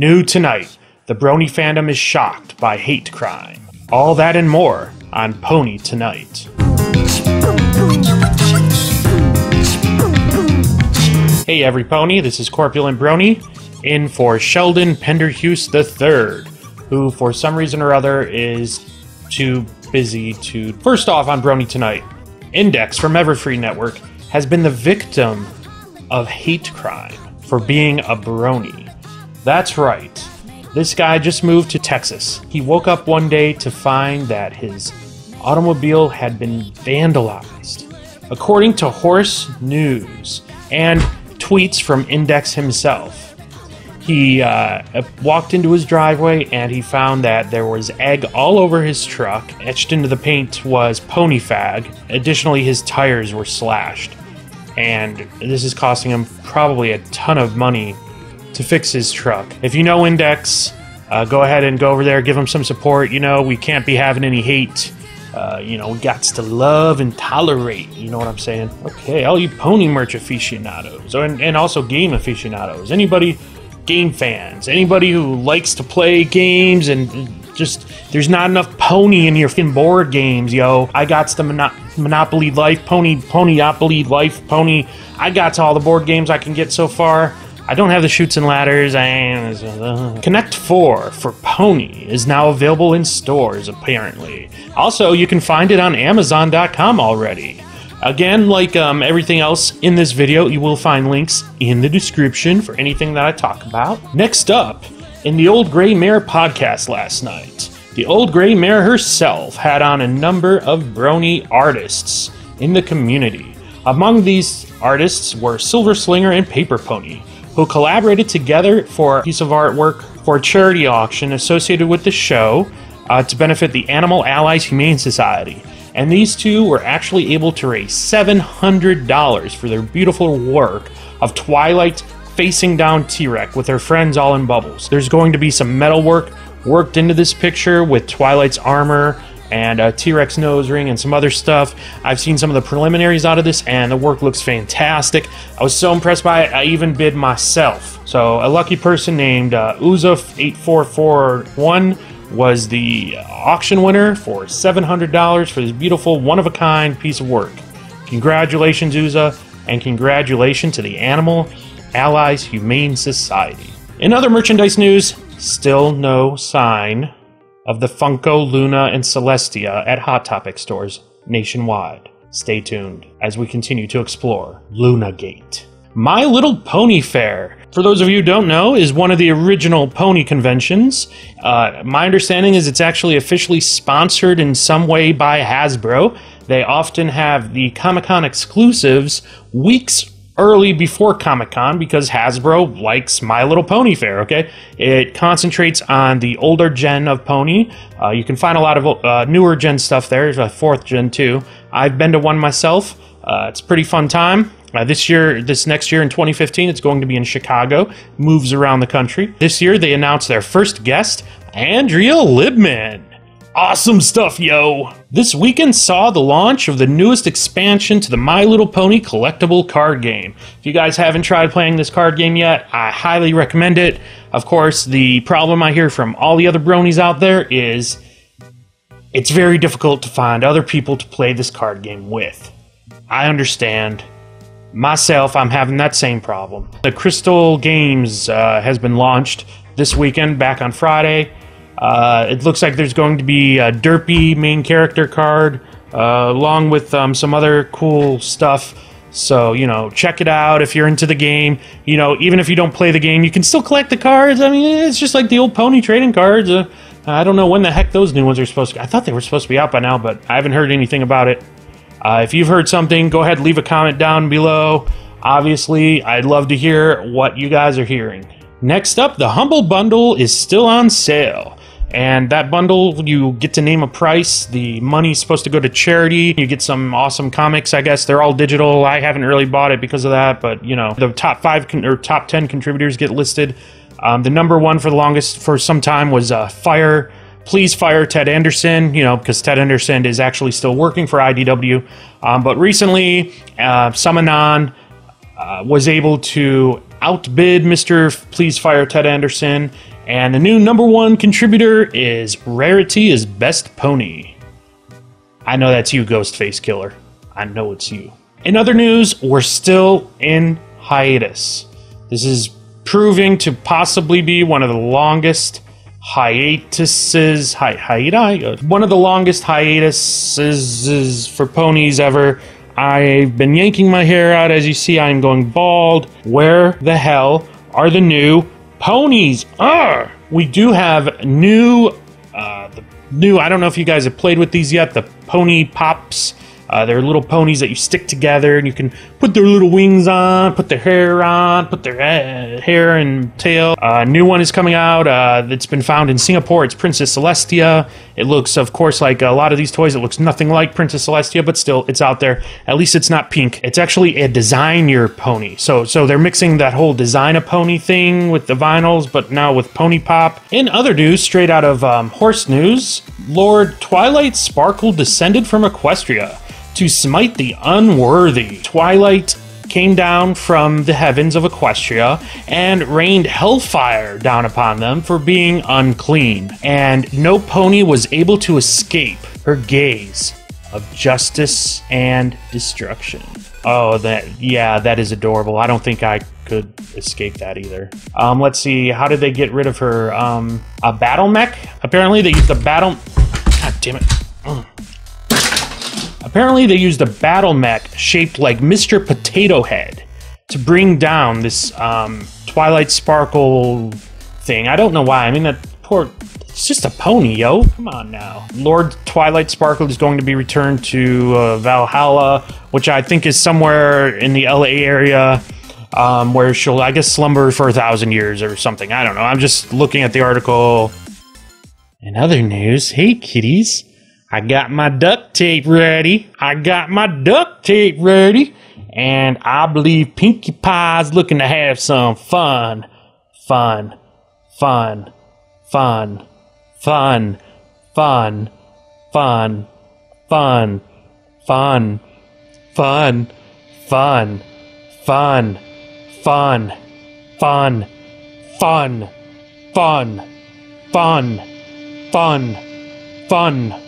New tonight, the Brony fandom is shocked by hate crime. All that and more on Pony Tonite. Hey, every pony, this is Corpulent Brony, in for Sheldon Penderhuse III, who, for some reason or other, is too busy to. First off, on Brony Tonight, Index from Everfree Network has been the victim of hate crime for being a brony. That's right. This guy just moved to Texas. He woke up one day to find that his automobile had been vandalized. According to Horse News and tweets from Index himself, he uh, walked into his driveway and he found that there was egg all over his truck. Etched into the paint was pony fag. Additionally, his tires were slashed. And this is costing him probably a ton of money to fix his truck. If you know Index, uh, go ahead and go over there, give him some support. You know, we can't be having any hate. Uh, you know, we got to love and tolerate. You know what I'm saying? Okay, all you pony merch aficionados, and, and also game aficionados, anybody, game fans, anybody who likes to play games and just there's not enough pony in your fing board games, yo. I got the Mono- Monopoly Life, Pony, Ponyopoly Life, Pony. I got to all the board games I can get so far. I don't have the Chutes and Ladders. I, Connect 4 for Pony is now available in stores, apparently. Also, you can find it on Amazon.com already. Again, like um, everything else in this video, you will find links in the description for anything that I talk about. Next up, in the Old Grey Mare podcast last night, the Old Grey Mare herself had on a number of brony artists in the community. Among these artists were Silver Slinger and Paper Pony, who collaborated together for a piece of artwork for a charity auction associated with the show uh, to benefit the Animal Allies Humane Society. And these two were actually able to raise $700 for their beautiful work of Twilight facing down T-Rex with her friends all in bubbles. There's going to be some metal work worked into this picture with Twilight's armor and a T-Rex nose ring and some other stuff. I've seen some of the preliminaries out of this, and the work looks fantastic. I was so impressed by it, I even bid myself. So a lucky person named uh, Uzuf8441 was the auction winner for $700 for this beautiful, one-of-a-kind piece of work. Congratulations, Uza, and congratulations to the Animal Allies Humane Society. In other merchandise news, still no sign of the Funko, Luna, and Celestia at Hot Topic stores nationwide. Stay tuned as we continue to explore Luna Gate. My Little Pony Fair, for those of you who don't know, is one of the original pony conventions. Uh, my understanding is it's actually officially sponsored in some way by Hasbro. They often have the Comic Con exclusives weeks early before Comic Con because Hasbro likes My Little Pony Fair, okay? It concentrates on the older gen of Pony. Uh, you can find a lot of uh, newer gen stuff there, There's a fourth gen too. I've been to one myself. Uh, it's a pretty fun time. Uh, this year, this next year in 2015, it's going to be in Chicago. Moves around the country. This year, they announced their first guest, Andrea Libman. Awesome stuff, yo! This weekend saw the launch of the newest expansion to the My Little Pony collectible card game. If you guys haven't tried playing this card game yet, I highly recommend it. Of course, the problem I hear from all the other bronies out there is it's very difficult to find other people to play this card game with. I understand. Myself, I'm having that same problem. The Crystal Games uh, has been launched this weekend, back on Friday. Uh, it looks like there's going to be a derpy main character card, uh, along with um, some other cool stuff. So, you know, check it out if you're into the game. You know, even if you don't play the game, you can still collect the cards. I mean, it's just like the old pony trading cards. Uh, I don't know when the heck those new ones are supposed to. I thought they were supposed to be out by now, but I haven't heard anything about it. Uh, if you've heard something, go ahead and leave a comment down below. Obviously, I'd love to hear what you guys are hearing. Next up, the Humble Bundle is still on sale. And that bundle, you get to name a price. The money's supposed to go to charity. You get some awesome comics, I guess. They're all digital. I haven't really bought it because of that, but you know, the top five con- or top 10 contributors get listed. Um, the number one for the longest, for some time, was uh, Fire. Please fire Ted Anderson, you know, because Ted Anderson is actually still working for IDW. Um, but recently, uh, uh, was able to outbid Mr. Please Fire Ted Anderson. And the new number one contributor is Rarity is Best Pony. I know that's you, Ghostface Killer. I know it's you. In other news, we're still in hiatus. This is proving to possibly be one of the longest hiatuses, hi, hiati, uh, one of the longest hiatuses for ponies ever. I've been yanking my hair out. As you see, I'm going bald. Where the hell are the new ponies? Ah, we do have new, uh, the new. I don't know if you guys have played with these yet. The Pony Pops uh, they're little ponies that you stick together and you can put their little wings on, put their hair on, put their uh, hair and tail. A uh, new one is coming out uh, that's been found in Singapore. It's Princess Celestia. It looks, of course, like a lot of these toys. It looks nothing like Princess Celestia, but still, it's out there. At least it's not pink. It's actually a design your pony. So, so they're mixing that whole design a pony thing with the vinyls, but now with Pony Pop. In other news, straight out of um, Horse News, Lord Twilight Sparkle descended from Equestria to smite the unworthy. Twilight came down from the heavens of Equestria and rained hellfire down upon them for being unclean, and no pony was able to escape her gaze of justice and destruction. Oh, that yeah, that is adorable. I don't think I could escape that either. Um, let's see, how did they get rid of her? Um, a battle mech? Apparently, they used a battle. God damn it! Apparently, they used a battle mech shaped like Mr. Potato Head to bring down this um, Twilight Sparkle thing. I don't know why. I mean, that poor. It's just a pony, yo. Come on now. Lord Twilight Sparkle is going to be returned to uh, Valhalla, which I think is somewhere in the LA area. Um, where she'll, I guess, slumber for a thousand years or something. I don't know. I'm just looking at the article. In other news, hey kitties, I got my duct tape ready. I got my duct tape ready. And I believe Pinkie Pie's looking to have some fun. Fun. Fun. Fun. Fun. Fun. Fun. Fun. Fun. Fun. Fun. Fun. Fun. Fun. Fun. Fun. Fun. Fun. Fun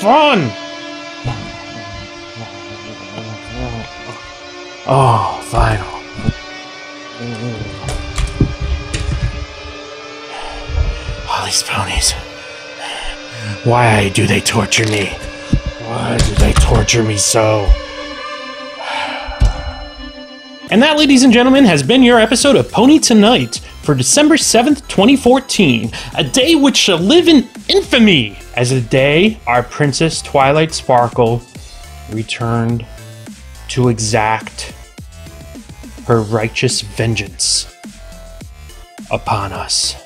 fun! Oh, final. All these ponies. Why do they torture me? Why do they torture me so? And that, ladies and gentlemen, has been your episode of Pony Tonite for December 7th, 2014, a day which shall live in infamy as the day our Princess Twilight Sparkle returned to exact her righteous vengeance upon us.